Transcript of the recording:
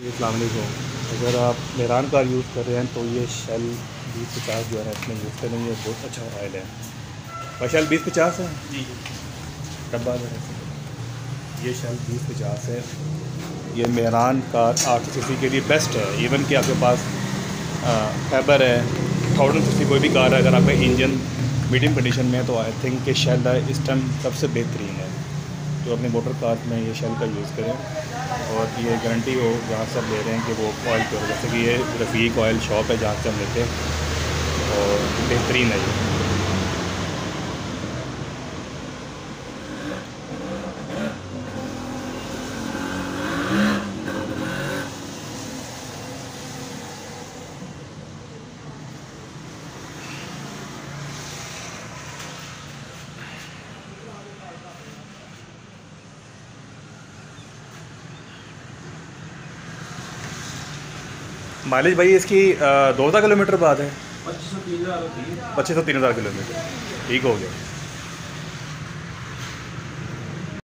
अलैक्म अगर आप Mehran car use कर रहे हैं तो ये शेल बीस पचास जो है इसमें यूज़ करेंगे ये बहुत अच्छा ऑयल है। और शेल बीस पचास है? जी। डब्बा जो है? ये शेल बीस पचास है। ये मेरान कार आठ सौ के लिए बेस्ट है। इवन कि आपके पास फैबर है। थाउज़ेंड सिक्सटी कोई भी कार है अगर आपका इंजन मीडियम कंडीशन में है तो आई थिंक कि शेल इस टाइम सबसे बेहतरीन है। तो अपने मोटर कार्ड में ये शेल का यूज़ करें और ये गारंटी हो जहाँ से आप ले रहे हैं कि वो ऑयल प्योर जैसे कि ये रफ़ीक ऑयल शॉप है जहाँ से हम लेते हैं और बेहतरीन है ये। माइलेज भाई इसकी दो हज़ार किलोमीटर बाद है। पच्चीस सौ तीन हज़ार पच्चीस सौ तीन हज़ार किलोमीटर। ठीक हो गया।